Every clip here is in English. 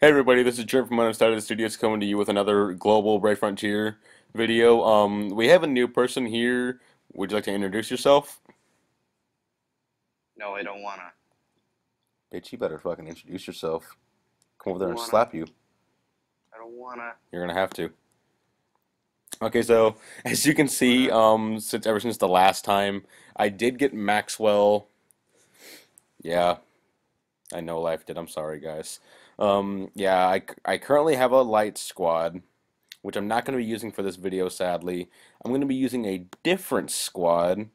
Hey everybody, this is Trent from Undecided Studios coming to you with another Global Brave Frontier video. Um, we have a new person here. Would you like to introduce yourself? No, I don't wanna. Bitch, you better fucking introduce yourself. Come over there and Wanna. slap you. I don't wanna. You're gonna have to. Okay, so as you can see, um, since ever since the last time, I did get Maxwell. Yeah, I know life did. I'm sorry, guys. Um, yeah, I, I currently have a light squad, which I'm not going to be using for this video, sadly. I'm going to be using a different squad,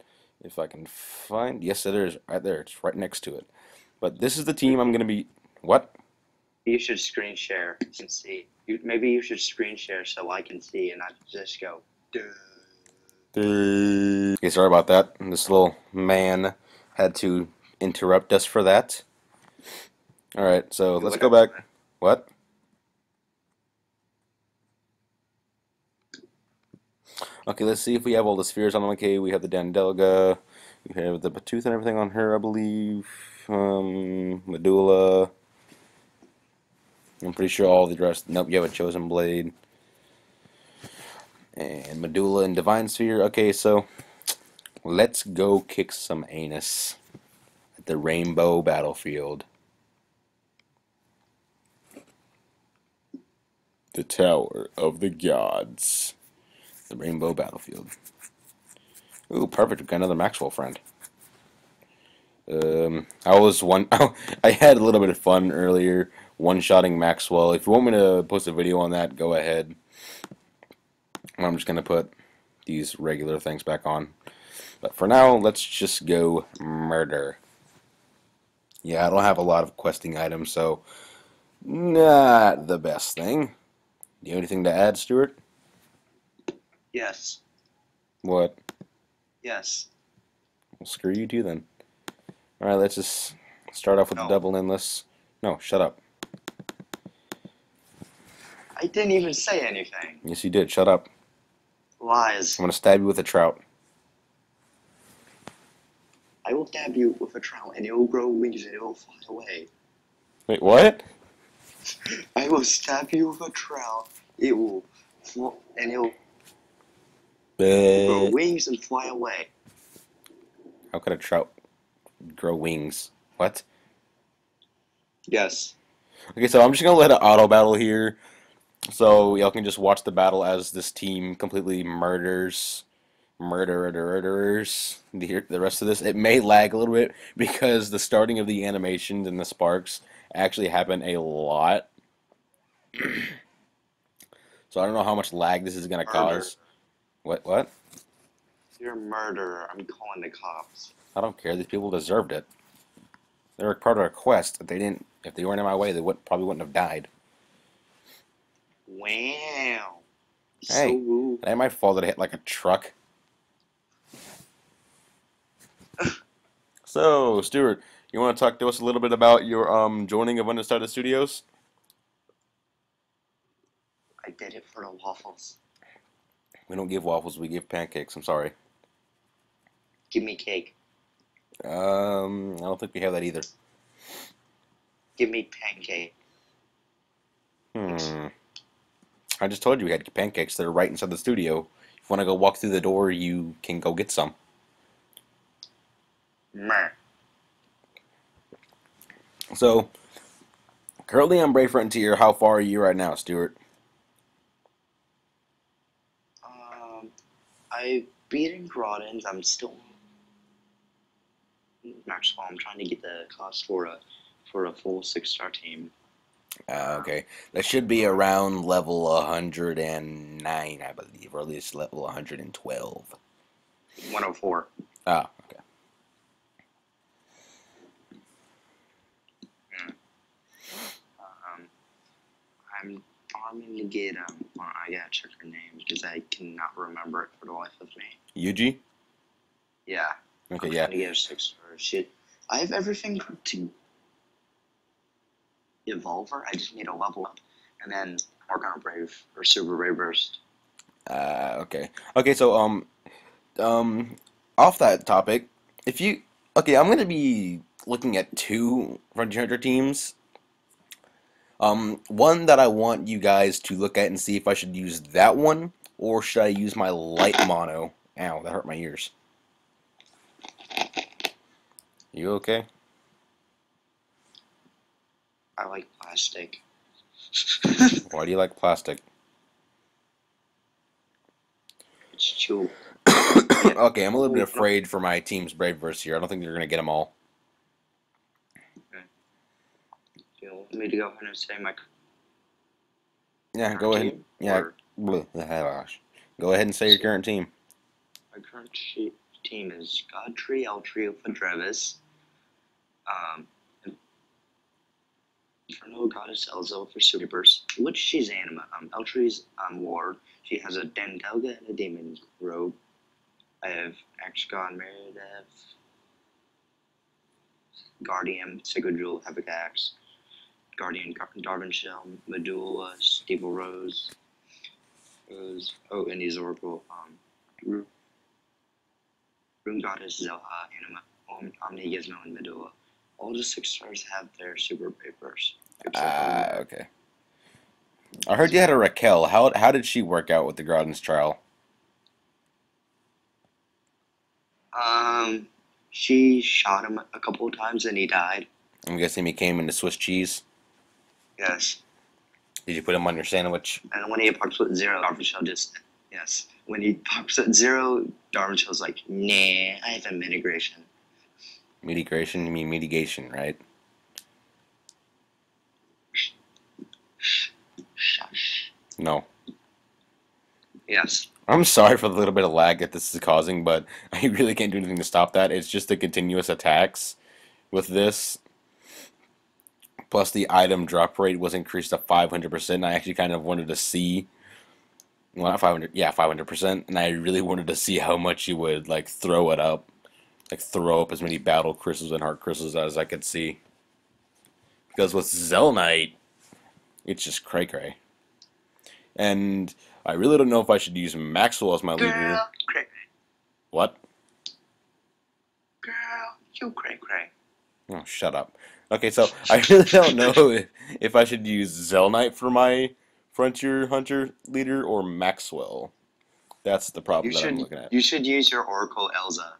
if I can find. Yes, it is right there. It's right next to it. But this is the team I'm going to be. What? You should screen share and see. You, maybe you should screen share so I can see and I just go. Duh. Okay, sorry about that. This little man had to interrupt us for that. Alright, so let's go back. What? Okay, let's see if we have all the spheres on them. Okay, we have the Dandelga. We have the Batooth and everything on her, I believe. Um, Medulla. I'm pretty sure all the rest. Nope, you have a Chosen Blade. And Medulla and Divine Sphere. Okay, so let's go kick some anus at the Rainbow Battlefield. The Tower of the Gods. The Rainbow Battlefield. Ooh, perfect. We got another Maxwell friend. Um, I was one. I had a little bit of fun earlier, one-shotting Maxwell. If you want me to post a video on that, go ahead. I'm just gonna put these regular things back on. But for now, let's just go murder. Yeah, I don't have a lot of questing items, so not the best thing. You have anything to add, Stuart? Yes. What? Yes. Well, screw you too then. Alright, let's just start off with the double endless. No, shut up. I didn't even say anything. Yes, you did. Shut up. Lies. I'm gonna stab you with a trout. I will stab you with a trout, and it will grow wings and it will fly away. Wait, what? I will stab you with a trowel. It will and it will grow wings and fly away. how could a trout grow wings? What? Yes. Okay, so I'm just gonna let it auto battle here, so y'all can just watch the battle as this team completely murders, murder, murderers. The the rest of this it may lag a little bit because the starting of the animations and the sparks actually happen a lot. so I don't know how much lag this is gonna cause. What? What? You're a murderer. I'm calling the cops. I don't care. These people deserved it. They were part of a quest. If they didn't, if they weren't in my way, they would probably wouldn't have died. Wow. Hey. So rude. It ain't my fault that I hit like a truck. so, Stuart, you want to talk to us a little bit about your um joining of Undecided Studios? I did it for the waffles. We don't give waffles, we give pancakes. I'm sorry. Give me cake. Um, I don't think we have that either. Give me pancake. Hmm. I just told you we had pancakes that are right inside the studio. If you want to go walk through the door, you can go get some. Meh. So, currently on Brave Frontier, how far are you right now, Stuart? Um, I beaten Grahdens. I'm still Maxwell. I'm trying to get the cost for a for a full six star team. Uh, okay, that should be around level 109, I believe, or at least level 112. 104. Ah, okay. Um, To get um. well, I gotta check her name because I cannot remember it for the life of me. Yuji? Yeah. Okay, I'm yeah. to get six star. Shit. I have everything to evolve her. I just need a level up, and then work on a brave or super brave burst. Uh, okay. Okay, so, um, um, off that topic, if you, okay, I'm gonna be looking at two Frontier Hunter teams. Um, one that I want you guys to look at and see if I should use that one or should I use my light mono. Ow, that hurt my ears. You okay? I like plastic. Why do you like plastic? It's too. okay, I'm a little bit afraid for my team's brave burst here. I don't think they're gonna get them all. You want me to go ahead and say my Yeah, go ahead. team, Yeah, bleh, gosh. Go ahead and say your current team. My current team is Godfrey, Eltrio, Fadrevis, um, Inferno Goddess Elza for Supers, which she's anima. Um, Eltrie's um, Ward. She has a Dandelga and a Demon Robe. I have Axgon Meredith, Guardian, Sacred Jewel, Havoc Axe, Guardian Darvanshel, Medulla, Steeple Rose, Rose, oh, and his Oracle, um, Rune Goddess, Zelha, Anima, Om- Omni Gizmo, and Medulla. All the six stars have their super papers. Ah, Rune. okay. I heard you had a Raquel. How how did she work out with the Grahdens trial? Um, she shot him a couple of times and he died. I'm guessing he came into Swiss cheese. Yes. Did you put him on your sandwich? And when he pops with zero, Darvanshel just yes. When he pops at zero, Darvanshel's like, nah, I have a mitigation. Mitigation, you mean mitigation, right? Shush. No. Yes. I'm sorry for the little bit of lag that this is causing, but I really can't do anything to stop that. It's just the continuous attacks with this. Plus, the item drop rate was increased to 500%. And I actually kind of wanted to see. Well, not 500. Yeah, 500%. And I really wanted to see how much you would, like, throw it up. Like, throw up as many battle crystals and heart crystals as I could see. Because with Zelnite, it's just cray cray. And I really don't know if I should use Maxwell as my leader. Girl, cray, What? girl, you cray cray. Oh, shut up. Okay, so I really don't know if, if I should use Zelnite for my Frontier Hunter leader or Maxwell. That's the problem You that I'm should looking at. you should use your Oracle Elza.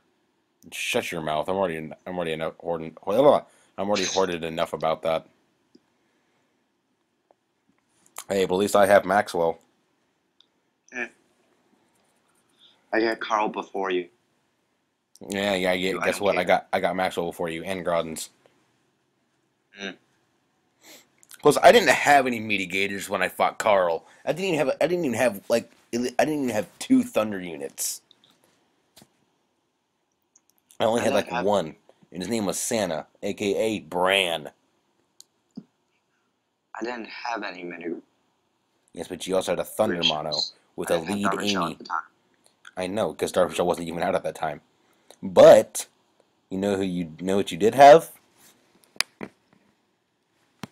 Shut your mouth. I'm already I'm already enough hoarding. I'm already hoarded enough about that. Hey, but at least I have Maxwell. Eh. I got Carl before you. Yeah, yeah. yeah I guess what? I got I got Maxwell before you and Grahdens. Mm. Plus, I didn't have any mitigators when I fought Carl. I didn't even have. I didn't even have like. I didn't even have two Thunder units. I only I had like have- one, and his name was Santa, aka Bran. I didn't have any mini. Yes, but you also had a Thunder. Mono with I a lead Amy. at the time. I know, because Darvish wasn't even out at that time. But you know who you know what you did have?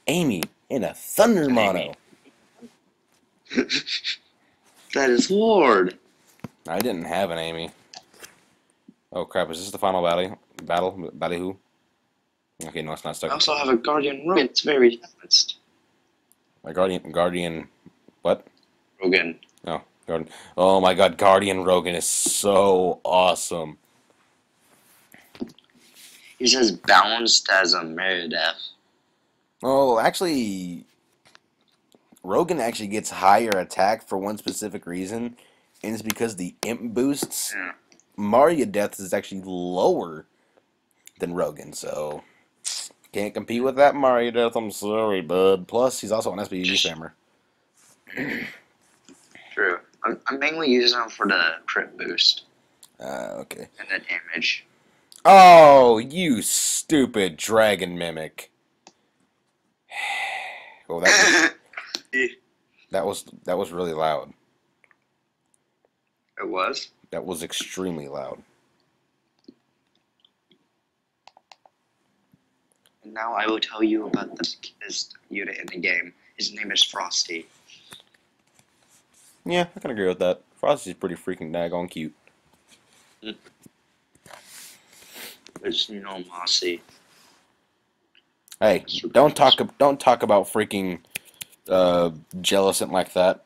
Amy in a Thunder Amy. Mono. That is Lord. I didn't have an Amy. Oh crap! Is this the final battle? Battle? Ballyhoo? Okay, no, it's not stuck. I also have a Guardian Rogue. It's very balanced. My guardian, guardian, what? Rogan. Oh, no, guardian. Oh my God, Guardian Rogan is so awesome. He's as balanced as a Meredith. Oh, actually, Rogan actually gets higher attack for one specific reason, and it's because the imp boosts. Meredith is actually lower than Rogan, so can't compete with that Meredith. I'm sorry, bud. Plus, he's also an SPG spammer. True. I'm, I'm mainly using him for the crit boost Uh, okay. and the damage. Oh, you stupid dragon mimic. Oh, that was, that was that was really loud. It was. That was extremely loud. And now I will tell you about this, this unit in the game. His name is Frosty. Yeah, I can agree with that. Frosty's pretty freaking daggone cute. Mm. It's you know Mossy. Hey, don't talk don't talk about freaking uh Jellicent like that.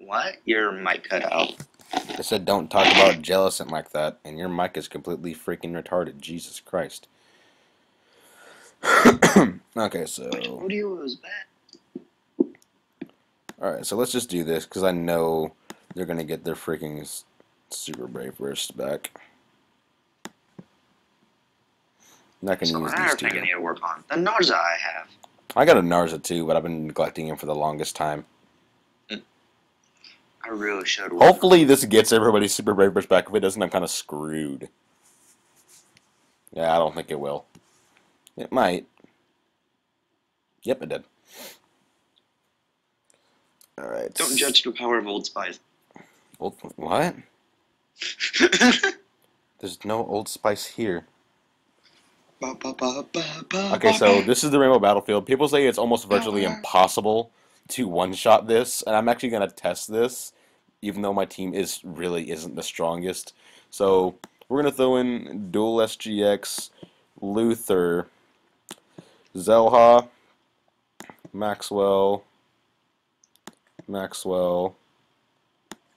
What? Your mic cut out. I said don't talk about Jellicent like that, and your mic is completely freaking retarded. Jesus Christ. okay, so Audio was bad. all right, so let's just do this because I know they're gonna get their freaking Super Brave Burst back. I'm not gonna So use these two. thing I need to work on. The Narza I have. I got a Narza too, but I've been neglecting him for the longest time. Mm. I really should. Hopefully, this gets everybody's Super Brave Burst back. If it doesn't, I'm kind of screwed. Yeah, I don't think it will. It might. Yep, it did. All right. Don't judge the power of Old Spice. Old, what? There's no Old Spice here. Okay, so this is the Rainbow Battlefield. People say it's almost virtually impossible to one-shot this, and I'm actually gonna test this, even though my team is really isn't the strongest. So we're gonna throw in Dual SGX, Luther, Zelha, Maxwell, Maxwell,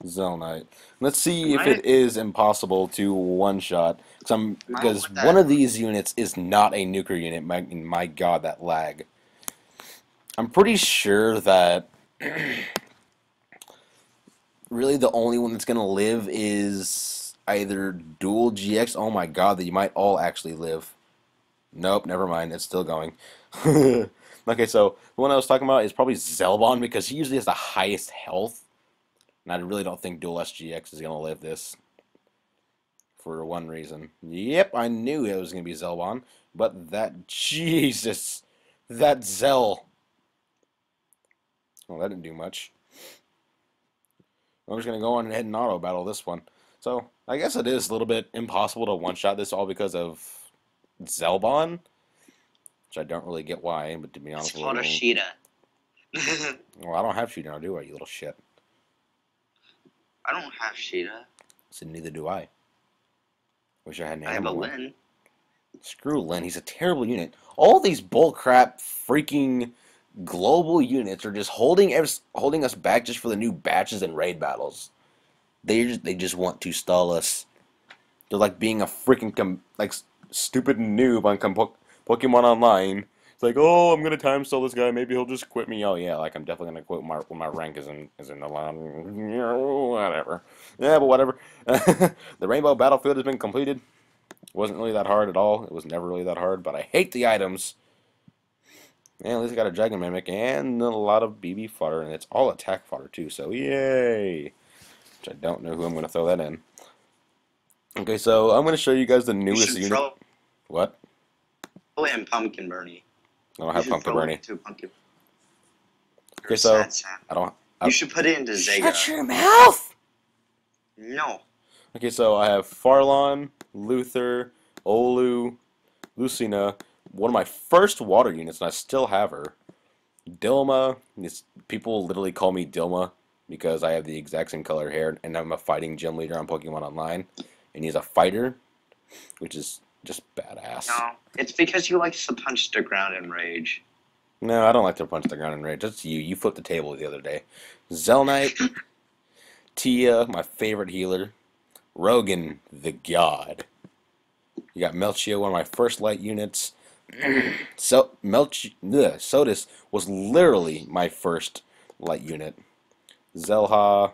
Zelnite. Let's see if it is impossible to one-shot. Cause I'm because one of these units is not a nuclear unit. My my God, that lag. I'm pretty sure that really the only one that's gonna live is either dual GX. Oh my God, that you might all actually live. Nope, never mind. It's still going. okay, so the one I was talking about is probably Zelbon because he usually has the highest health. And I really don't think Dual SGX is going to live this. For one reason. Yep, I knew it was going to be Zelbon. But that, Jesus, that Zell. Well, that didn't do much. I'm just going to go on ahead and auto battle this one. So, I guess it is a little bit impossible to one-shot this all because of Zelbon. Which I don't really get why, but to be It's honest with called a. Sheeta. Well, I don't have Sheeta, do I, you little shit? I don't have Sheeta. So neither do I. Wish I had an I have a one. Lin. Screw Lin, he's a terrible unit. All these bullcrap freaking global units are just holding us, holding us back just for the new batches and raid battles. They just they just want to stall us. They're like being a freaking com- like stupid noob on Pokemon Online. It's like, oh, I'm gonna time stall this guy. Maybe he'll just quit me. Oh yeah, like I'm definitely gonna quit my when my rank is in is in the line. Whatever. Yeah, but whatever. the Rainbow Battlefield has been completed. Wasn't really that hard at all. It was never really that hard, but I hate the items. And at least I got a Dragon Mimic and a lot of BB fodder, and it's all attack fodder too, so yay! Which I don't know who I'm going to throw that in. Okay, so I'm going to show you guys the newest unit. What? it in Pumpkin Bernie. I don't have should Pumpkin throw it Bernie. into Pumpkin. Okay, so- Sad Sap. I don't. You should put it into Zega. Shut your mouth! No. Okay, so I have Farlon, Luther, Olu, Lucina, one of my first water units, and I still have her. Dilma, it's, people literally call me Dilma because I have the exact same color hair, and I'm a fighting gym leader on Pokemon Online, and he's a fighter, which is just badass. No. It's because he likes to punch the ground in rage. No, I don't like to punch the ground in rage. That's you. You flipped the table the other day. Zelnite, Tia, my favorite healer, Rogan, the god. You got Melchio, one of my first light units. so Melch, ugh, Sotus was literally my first light unit. Zelha,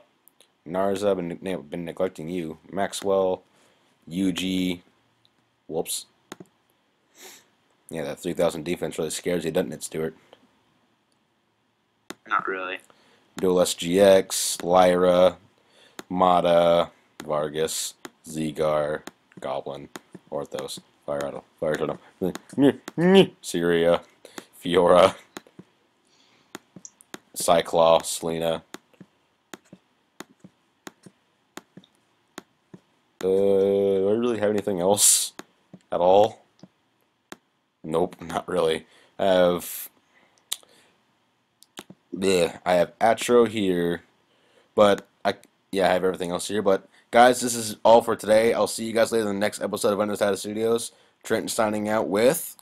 Narza, been, been neglecting you. Maxwell, UG, whoops. Yeah, that 3000 defense really scares you, doesn't it, Stuart? Not really. Dual SGX, Lyra, Mata, Vargas, Zegar, Goblin, Orthos, Fire Idol, Fire Totem, Syria, Fiora, Cyclaw, Selena. Uh, do I really have anything else at all? Nope, not really. I have yeah, I have Atro here, but I yeah I have everything else here. But guys, this is all for today. I'll see you guys later in the next episode of Undecided Studios. Trent signing out with.